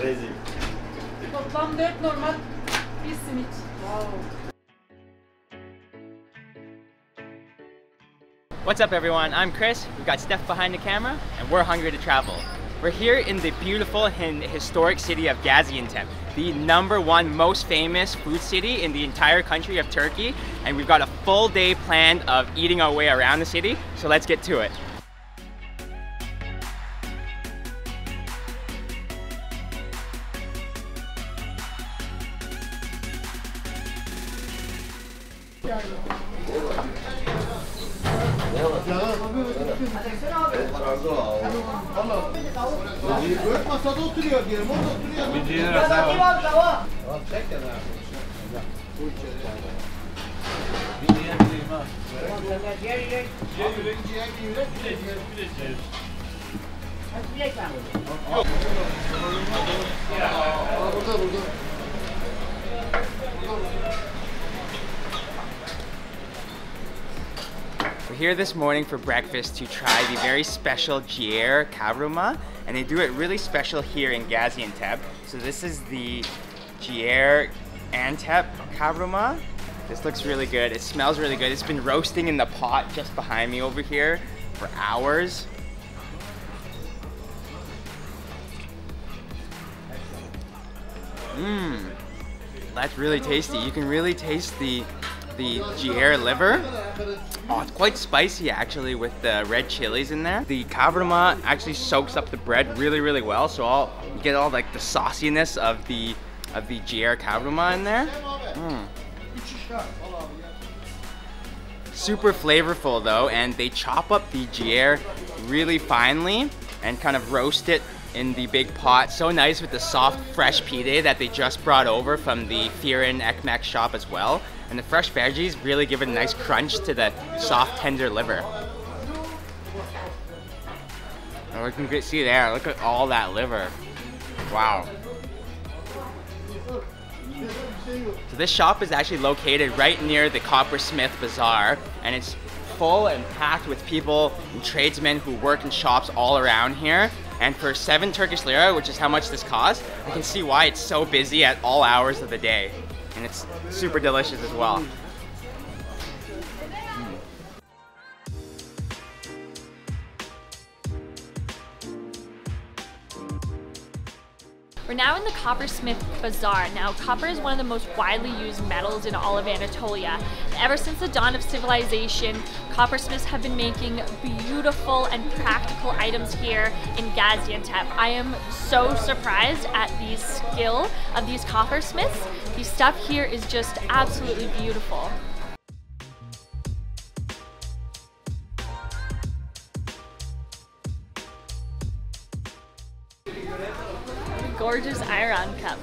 Rezil. Toplam 4 normal bir simit. What's up everyone, I'm Chris, we've got Steph behind the camera, and we're hungry to travel. We're here in the beautiful and historic city of Gaziantep, the number one most famous food city in the entire country of Turkey, and we've got a full day planned of eating our way around the city, so let's get to it. masada oturuyor diyorum. Orada oturuyor. Bir diğer hata var. var tamam. Tamam çek de ben. Bu içeri. Bir diğer diyeyim ha. Tamam sen diğer yürek. Diğer yürek. Diğer yürek. Bir de diğer. Bir de diğer. Hadi yürek lan. Yok. Burada burada. Burada burada. Burada burada. We're here this morning for breakfast to try the very special ciğer kavurma, and they do it really special here in Gaziantep. So this is the ciğer Antep kavurma. This looks really good. It smells really good. It's been roasting in the pot just behind me over here for hours. Mmm, that's really tasty. You can really taste the the ciğer liver. Oh, it's quite spicy actually with the red chilies in there. The kavurma actually soaks up the bread really, really well. So I'll get all like the sauciness of the of the ciğer kavurma in there. Mm. Super flavorful though, and they chop up the ciğer really finely and kind of roast it in the big pot. So nice with the soft, fresh pide that they just brought over from the Firin Ekmek shop as well. And the fresh veggies really give it a nice crunch to the soft, tender liver. And we can see there, look at all that liver. Wow. So this shop is actually located right near the Coppersmith Bazaar, and it's full and packed with people and tradesmen who work in shops all around here. And for seven Turkish lira, which is how much this costs, I can see why it's so busy at all hours of the day. And it's super delicious as well. We're now in the Coppersmith Bazaar. Now, copper is one of the most widely used metals in all of Anatolia. Ever since the dawn of civilization, coppersmiths have been making beautiful and practical items here in Gaziantep. I am so surprised at the skill of these coppersmiths. The stuff here is just absolutely beautiful. Gorgeous iron cup.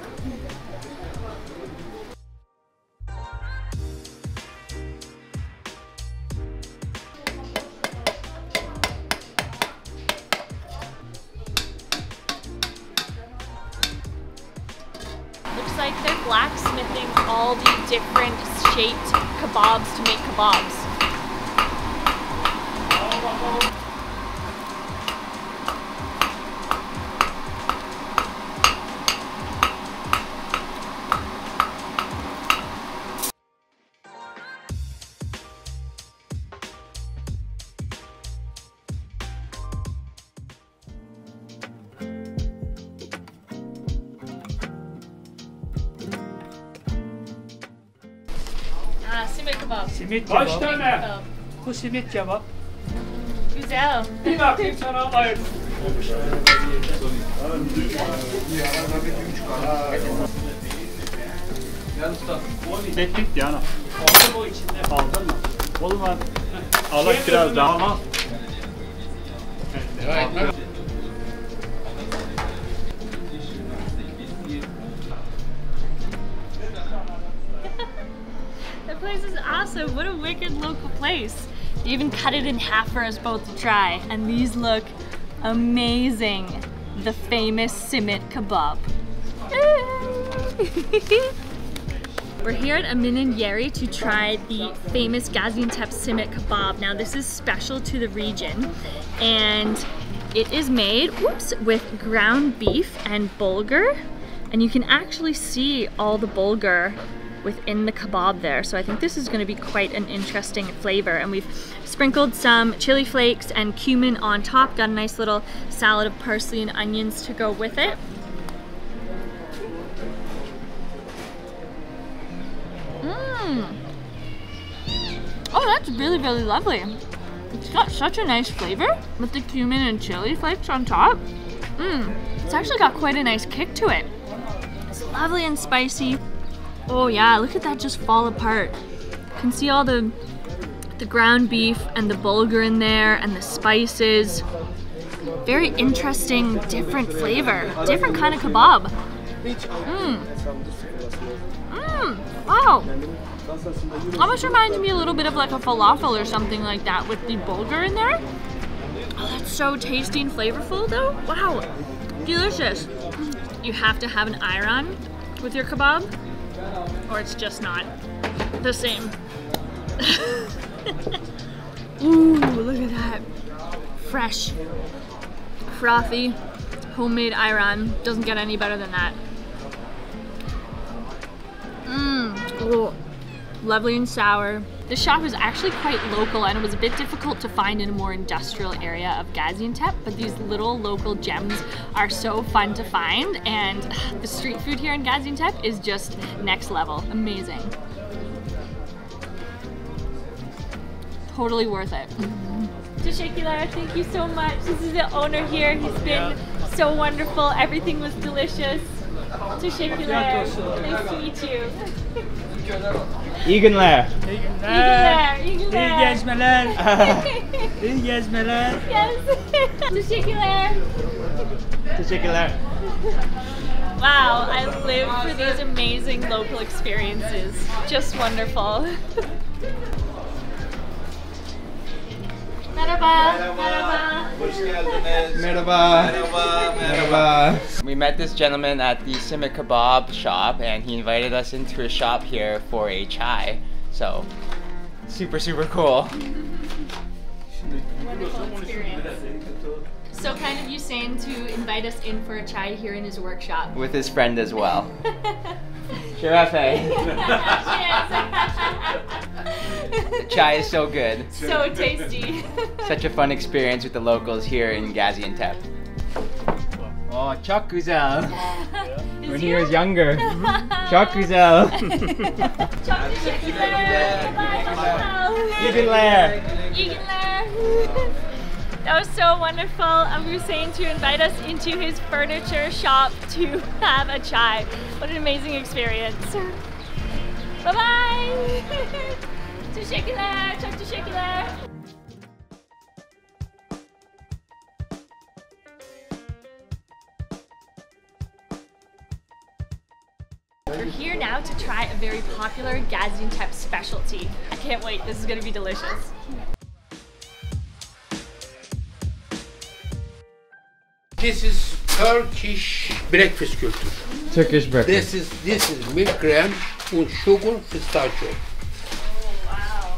Looks like they're blacksmithing all the different shaped kebabs to make kebabs. Simit kebab. Simit Kaç kebap. tane? Kebab. Bu simit kebap. Güzel. Bir bakayım sana ayır. Tek tek yani. Aldım o içinde. Aldın mı? Oğlum lan. Allah biraz daha al. That place. They even cut it in half for us both to try. And these look amazing. The famous simit kebab. We're here at Aminin Yeri to try the famous Gaziantep simit kebab. Now this is special to the region and It is made, whoops, with ground beef and bulgur, and you can actually see all the bulgur within the kebab there. So I think this is going to be quite an interesting flavor. And we've sprinkled some chili flakes and cumin on top. Got a nice little salad of parsley and onions to go with it. Mmm. Oh, that's really, really lovely. It's got such a nice flavor with the cumin and chili flakes on top. Mmm. It's actually got quite a nice kick to it. It's lovely and spicy. Oh yeah, look at that just fall apart. You can see all the the ground beef and the bulgur in there and the spices. Very interesting, different flavor. Different kind of kebab. Mmm. Mmm. Wow. Almost reminds me a little bit of like a falafel or something like that with the bulgur in there. Oh, that's so tasty and flavorful though. Wow. Delicious. You have to have an ayran with your kebab Oh, or it's just not the same. Ooh, look at that. Fresh, frothy, homemade ayran. Doesn't get any better than that. Mmm, oh, lovely and sour. This shop is actually quite local and it was a bit difficult to find in a more industrial area of Gaziantep, but these little local gems are so fun to find and the street food here in Gaziantep is just next level. Amazing. Totally worth it. Teşekkürler, thank you so much. This is the owner here. He's been so wonderful. Everything was delicious. Teşekkürler. Nice to meet you. İyi günler. İyi günler, iyi günler. İyi gezmeler. İyi gezmeler. Teşekkürler. Teşekkürler. Wow, I live for these amazing local experiences. Just wonderful. Merhaba. Merhaba. Hoş geldiniz. Merhaba. Merhaba. Merhaba. We met this gentleman at the Simit Kebab shop and he invited us into a shop here for a chai. So, super, super cool. Wonderful experience. So kind of you saying to invite us in for a chai here in his workshop. With his friend as well. Shirafe. the chai is so good. so tasty. Such a fun experience with the locals here in Gaziantep. Oh, çok güzel. Is When he you? was younger. Çok güzel. Çok teşekkürler. Bye. İyi günler. İyi. That was so wonderful. And Hussein to invite us into his furniture shop to have a chai. What an amazing experience. Bye bye. teşekkürler. Çok teşekkürler. We're here now to try a very popular Gaziantep specialty. I can't wait. This is going to be delicious. This is Turkish breakfast culture. Turkish breakfast. This is this is milk cream un sugar pistachio. Oh, wow.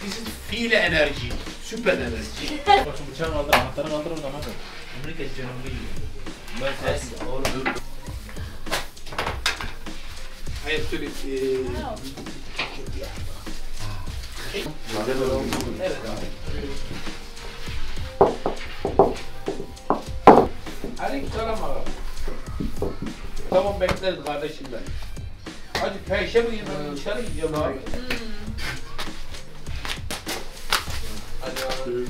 This is feel energy. Süper enerji. Koçum bıçağı kaldır, anahtarı kaldır oradan hadi. Amerika canımı yiyor. Ben ses, oğlum. I actually... Güzel oldu. Evet abi. Aleyküm selam abi. Tamam bekleriz kardeşim ben. Hadi perşembe günü ben dışarı gidiyorum abi. Hadi abi.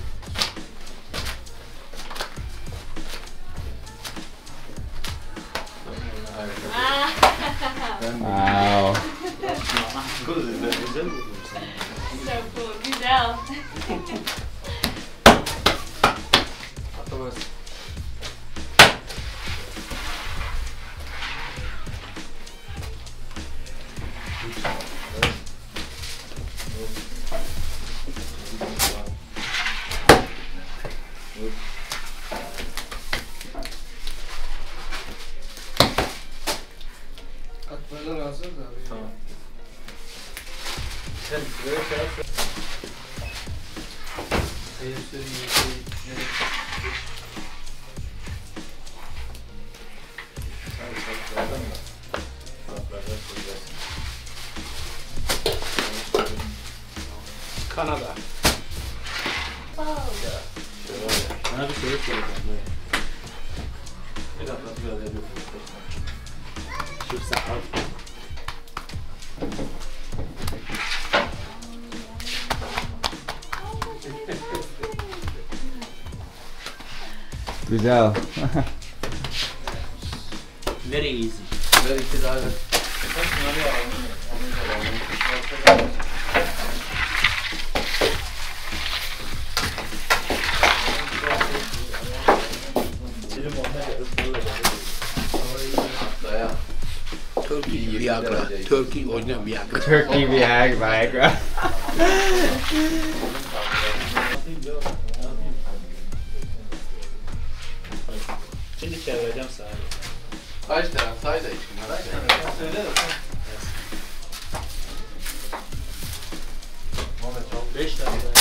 Şu sakal. Güzel. Very easy. Very güzel. Turkey Viagra. Turkey original Viagra. Turkey Viag Viagra. Şimdi çevireceğim sana. Kaç tane say da içkin. Söyle de. Beş tane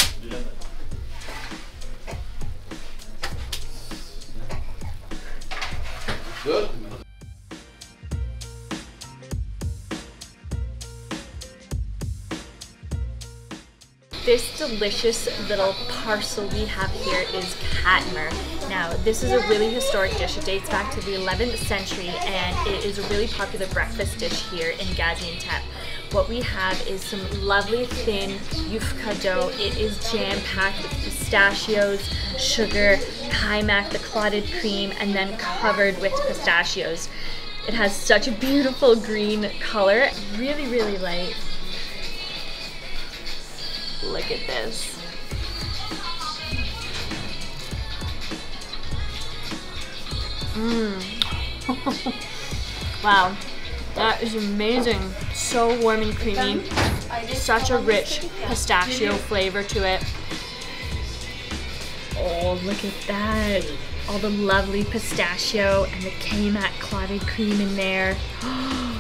This delicious little parcel we have here is katmer. Now, this is a really historic dish. It dates back to the 11th century and it is a really popular breakfast dish here in Gaziantep. What we have is some lovely thin yufka dough. It is jam-packed with pistachios, sugar, kaimak, the clotted cream, and then covered with pistachios. It has such a beautiful green color, really, really light. Look at this. Mmm. wow. That is amazing. So warm and creamy. Such a rich pistachio flavor to it. Oh, look at that. All the lovely pistachio and the kaymak clotted cream in there.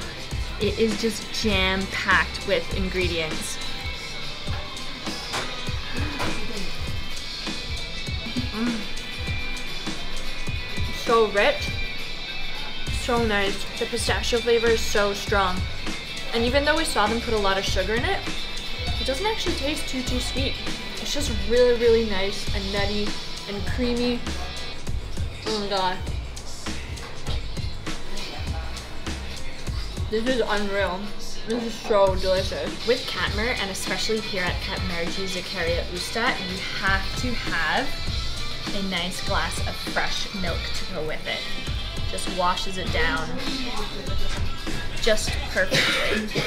It is just jam packed with ingredients. So rich, so nice. The pistachio flavor is so strong. And even though we saw them put a lot of sugar in it, it doesn't actually taste too, too sweet. It's just really, really nice and nutty and creamy. Oh my god. This is unreal. This is so delicious. With Katmer, and especially here at Katmerci Zekeriya Usta, you have to have a nice glass of fresh milk to go with it. Just washes it down just perfectly.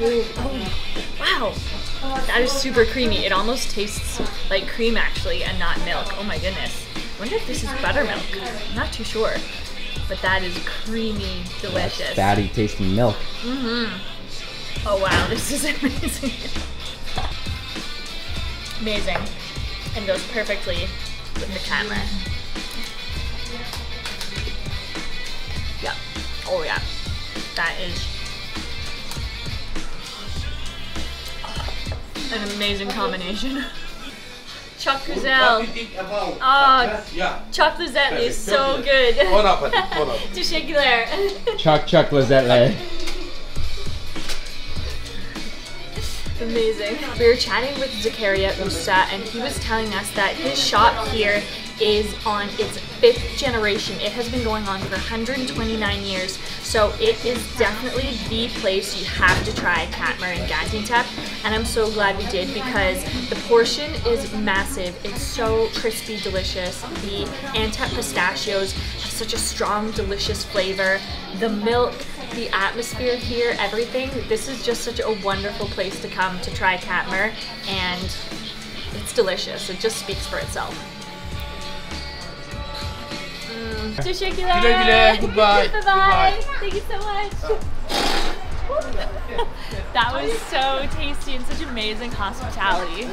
Ooh, oh, wow. That is super creamy. It almost tastes like cream actually and not milk. Oh my goodness. I wonder if this is buttermilk. I'm not too sure. But that is creamy, delicious. Fatty tasting milk. Mm-hmm. Oh wow, this is amazing. amazing. And goes perfectly with the katmer. Yeah. Oh yeah. That is an amazing combination. Chuck What Griselle. do you think about Ah, Yeah. Chuck Lizette is Perfect, so çok good. Bon appetit, bon appetit. Teşekkürler. Chuck Chuck Lizette. Amazing. We were chatting with Zekeriya Usta, and he was telling us that his shop here is on its fifth generation. It has been going on for 129 years, so it is definitely the place you have to try Katmer and Gaziantep. And I'm so glad we did because the portion is massive. It's so crispy, delicious. The Antep pistachios have such a strong, delicious flavor. The milk, the atmosphere here, everything. This is just such a wonderful place to come to try Katmer, and it's delicious. It just speaks for itself. Mm. Teşekkürler. Güle güle, goodbye, Bye bye. Thank you so much. that was so tasty and such amazing hospitality.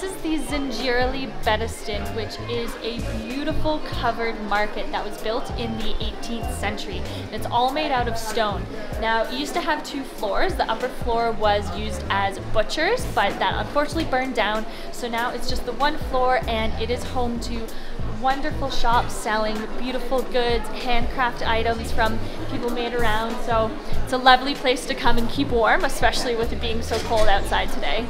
This is the Zincirli Bedesten, which is a beautiful covered market that was built in the 18th century. It's all made out of stone. Now, it used to have two floors. The upper floor was used as butchers, but that unfortunately burned down. So now it's just the one floor and it is home to wonderful shops selling beautiful goods, handcraft items from people made around. So it's a lovely place to come and keep warm, especially with it being so cold outside today.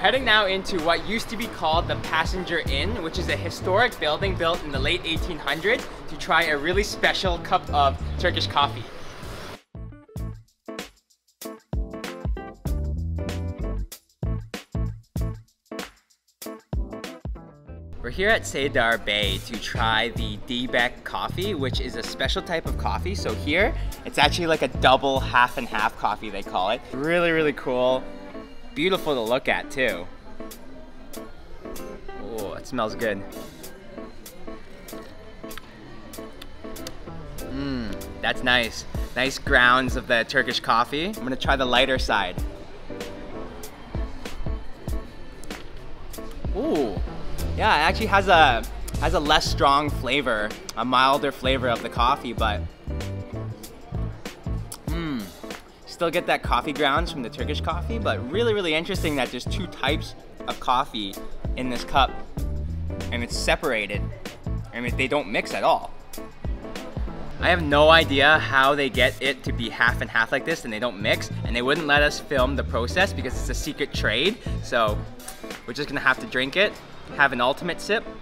We're heading now into what used to be called the Passenger Inn, which is a historic building built in the late 1800s to try a really special cup of Turkish coffee. We're here at Seydar Bay to try the Dibek coffee, which is a special type of coffee. So here, it's actually like a double half and half coffee, they call it. Really, really cool. Beautiful to look at too. Oh, it smells good. Mmm, that's nice. Nice grounds of the Turkish coffee. I'm gonna try the lighter side. Ooh, yeah, it actually has a has a less strong flavor, a milder flavor of the coffee, but still get that coffee grounds from the Turkish coffee, but really, really interesting that there's two types of coffee in this cup, and it's separated. Mean, they don't mix at all. I have no idea how they get it to be half and half like this and they don't mix and they wouldn't let us film the process because it's a secret trade. So we're just gonna have to drink it, have an ultimate sip.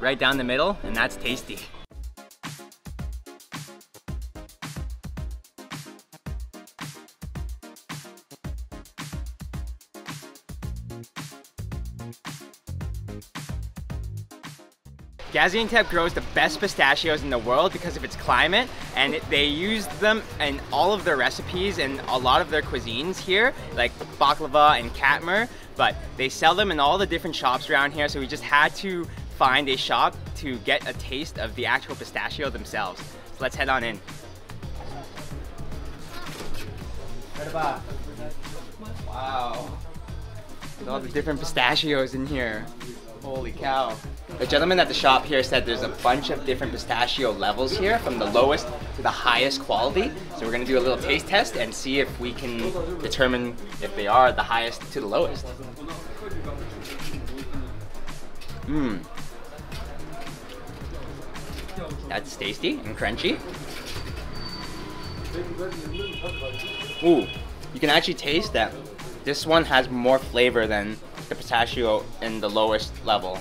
Right down the middle and that's tasty. Gaziantep grows the best pistachios in the world because of its climate and they use them in all of their recipes and a lot of their cuisines here like baklava and katmer but they sell them in all the different shops around here so we just had to find a shop to get a taste of the actual pistachio themselves. So let's head on in. Wow. All the different pistachios in here. Holy cow. The gentleman at the shop here said there's a bunch of different pistachio levels here from the lowest to the highest quality. So we're gonna do a little taste test and see if we can determine if they are the highest to the lowest. Mmm. That's tasty and crunchy. Ooh, you can actually taste that this one has more flavor than the pistachio in the lowest level.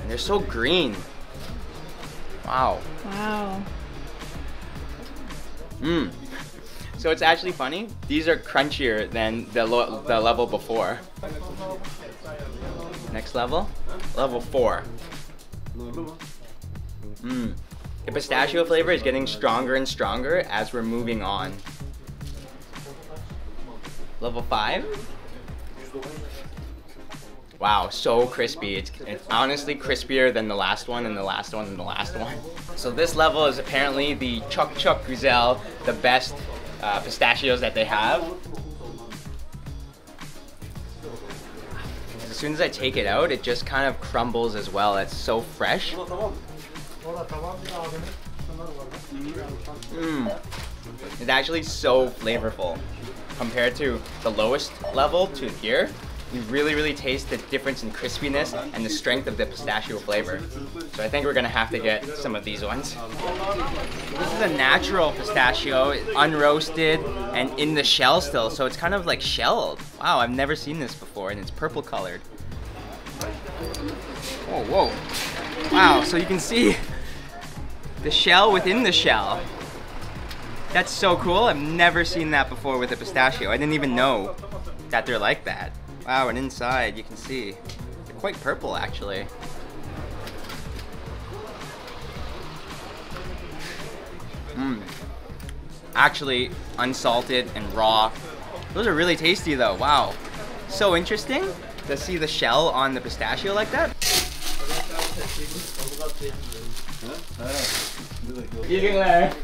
And they're so green. Wow. Wow. Mmm. So it's actually funny. These are crunchier than the the level before. Next level, level four. Mmm. The pistachio flavor is getting stronger and stronger as we're moving on. Level five. Wow, so crispy. It's, it's honestly crispier than the last one and the last one and the last one. So this level is apparently the Chuck Chuck Güzel, the best uh, pistachios that they have. As soon as I take it out, it just kind of crumbles as well. It's so fresh. Mmm. It's actually so flavorful compared to the lowest level to here. You really, really taste the difference in crispiness and the strength of the pistachio flavor. So I think we're gonna have to get some of these ones. This is a natural pistachio, unroasted and in the shell still, so it's kind of like shelled. Wow, I've never seen this before and it's purple colored. Oh, whoa. Wow, so you can see the shell within the shell. That's so cool. I've never seen that before with a pistachio. I didn't even know that they're like that. Wow, and inside you can see, they're quite purple actually. Mmm. Actually, unsalted and raw. Those are really tasty though, wow. So interesting to see the shell on the pistachio like that. Eating there.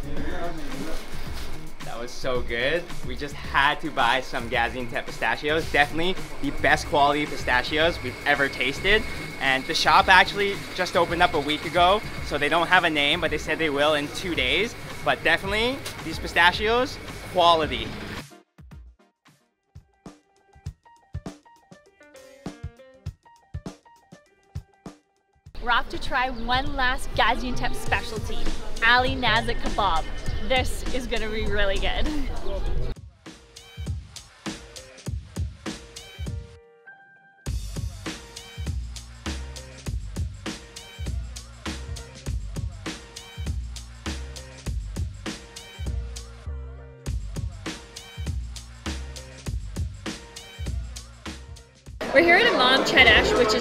That was so good. We just had to buy some Gaziantep pistachios. Definitely the best quality pistachios we've ever tasted. And the shop actually just opened up a week ago, so they don't have a name, but they said they will in two days. But definitely, these pistachios, quality. We're to try one last Gaziantep specialty, Ali Nazik kebab. This is gonna be really good.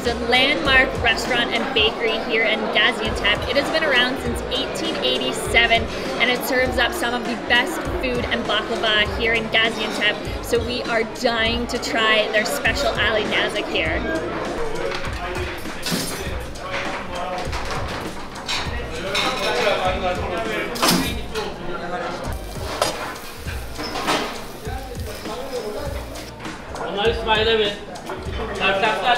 A landmark restaurant and bakery here in Gaziantep. It has been around since 1887 and it serves up some of the best food and baklava here in Gaziantep. So we are dying to try their special Ali Nazik here. Onları İsmail'e ver. Sarımsaklar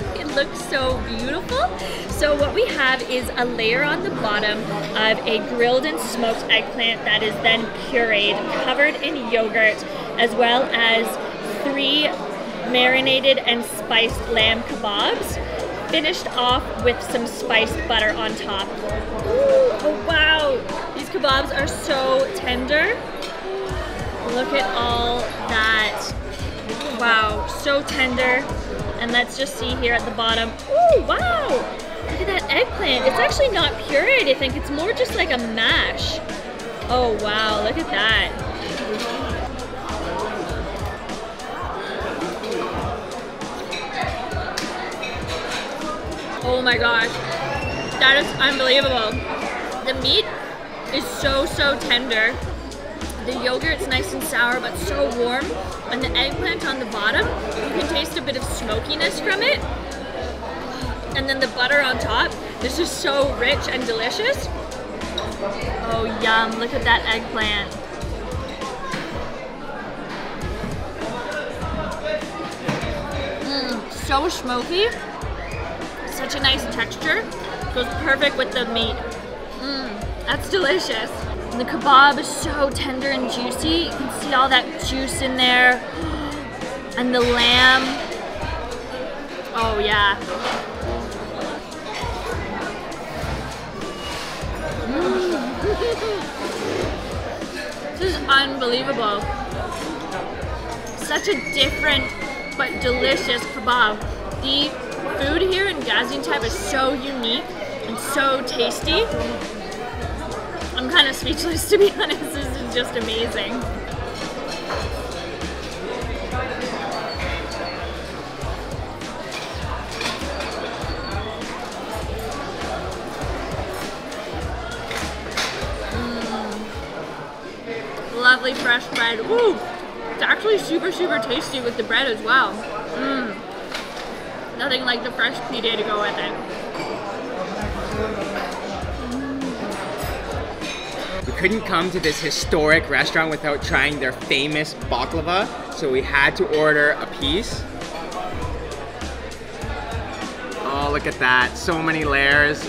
it looks so beautiful. So what we have is a layer on the bottom of a grilled and smoked eggplant that is then pureed, covered in yogurt, as well as three marinated and spiced lamb kebabs, finished off with some spiced butter on top. Ooh, oh wow, these kebabs are so tender. Look at all that Wow, so tender. And let's just see here at the bottom. Ooh, wow! Look at that eggplant. It's actually not pureed, I think. It's more just like a mash. Oh, wow, look at that. Oh my gosh. That is unbelievable. The meat is so, so tender. The yogurt's nice and sour but so warm. And the eggplant on the bottom, you can taste a bit of smokiness from it. And then the butter on top. This is so rich and delicious. Oh yum, look at that eggplant. Mmm, so smoky. Such a nice texture. Goes perfect with the meat. Mmm, that's delicious. The kebab is so tender and juicy. You can see all that juice in there. And the lamb. Oh yeah. Mm. this is unbelievable. Such a different but delicious kebab. The food here in Gaziantep is so unique and so tasty. I'm kind of speechless to be honest. This is just amazing. Mm. Lovely fresh bread. Woo! It's actually super, super tasty with the bread as well. Mmm. Nothing like the fresh pita to go with it. Couldn't come to this historic restaurant without trying their famous baklava, so we had to order a piece. Oh, look at that. So many layers.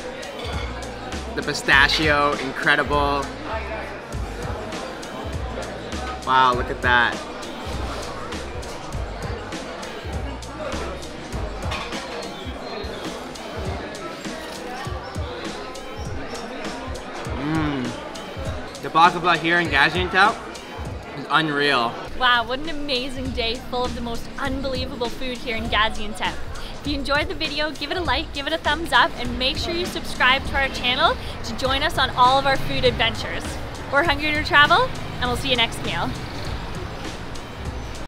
The pistachio, incredible. Wow, look at that. Baklava here in Gaziantep is unreal. Wow, what an amazing day full of the most unbelievable food here in Gaziantep. If you enjoyed the video, give it a like, give it a thumbs up, and make sure you subscribe to our channel to join us on all of our food adventures. We're hungry to travel, and we'll see you next meal.